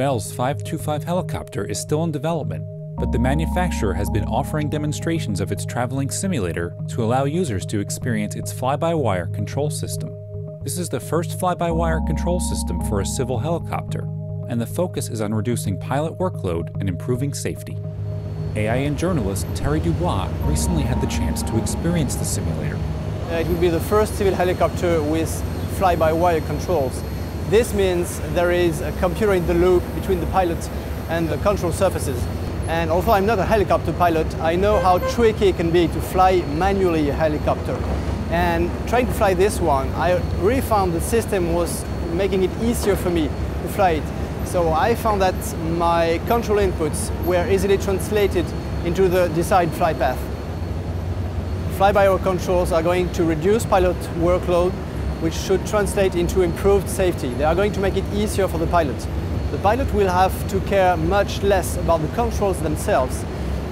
Bell's 525 helicopter is still in development, but the manufacturer has been offering demonstrations of its traveling simulator to allow users to experience its fly-by-wire control system. This is the first fly-by-wire control system for a civil helicopter, and the focus is on reducing pilot workload and improving safety. AIN journalist Thierry Dubois recently had the chance to experience the simulator. Uh, it will be the first civil helicopter with fly-by-wire controls. This means there is a computer in the loop between the pilot and the control surfaces. And although I'm not a helicopter pilot, I know how tricky it can be to fly manually a helicopter. And trying to fly this one, I really found the system was making it easier for me to fly it. So I found that my control inputs were easily translated into the desired flight path. Fly-by-wire controls are going to reduce pilot workload, which should translate into improved safety. They are going to make it easier for the pilot. The pilot will have to care much less about the controls themselves,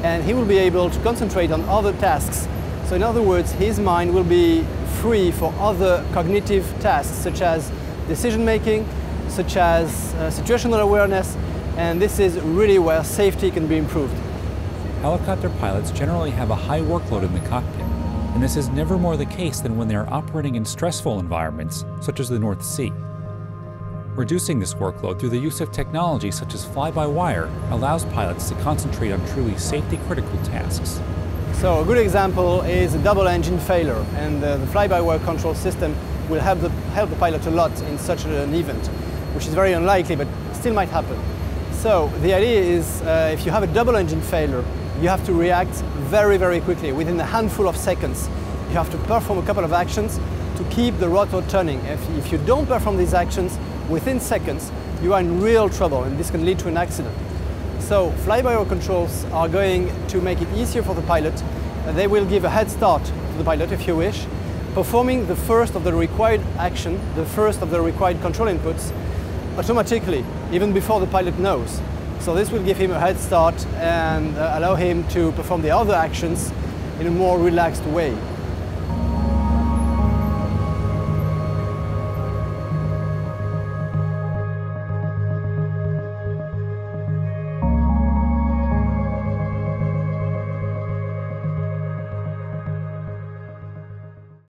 and he will be able to concentrate on other tasks. So in other words, his mind will be free for other cognitive tasks, such as decision making, such as uh, situational awareness, and this is really where safety can be improved. Helicopter pilots generally have a high workload in the cockpit, and this is never more the case than when they are operating in stressful environments, such as the North Sea. Reducing this workload through the use of technology such as fly-by-wire allows pilots to concentrate on truly safety-critical tasks. So a good example is a double engine failure, and uh, the fly-by-wire control system will help the, help the pilot a lot in such an event, which is very unlikely, but still might happen. So the idea is uh, if you have a double engine failure, you have to react very, very quickly, within a handful of seconds. You have to perform a couple of actions to keep the rotor turning. If, if you don't perform these actions within seconds, you are in real trouble and this can lead to an accident. So fly-by-wire controls are going to make it easier for the pilot. They will give a head start to the pilot if you wish, performing the first of the required action, the first of the required control inputs, automatically, even before the pilot knows. So this will give him a head start and uh, allow him to perform the other actions in a more relaxed way.